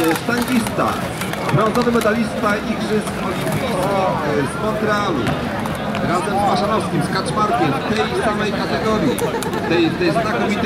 e, sztangista, brązowy medalista Igrzysk Olimpijskich y, z Montrealu. Razem z Maszanowskim, z Kaczmarkiem w tej samej kategorii, tej, tej znakomitej